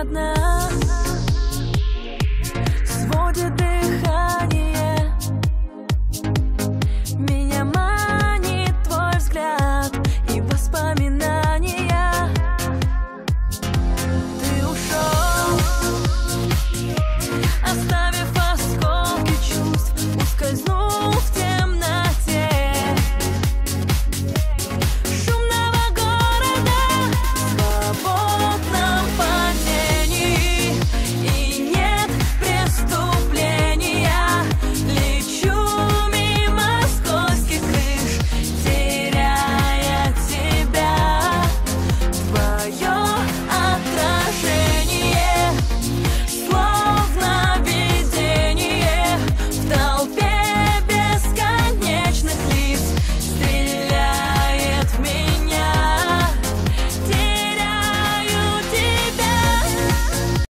одна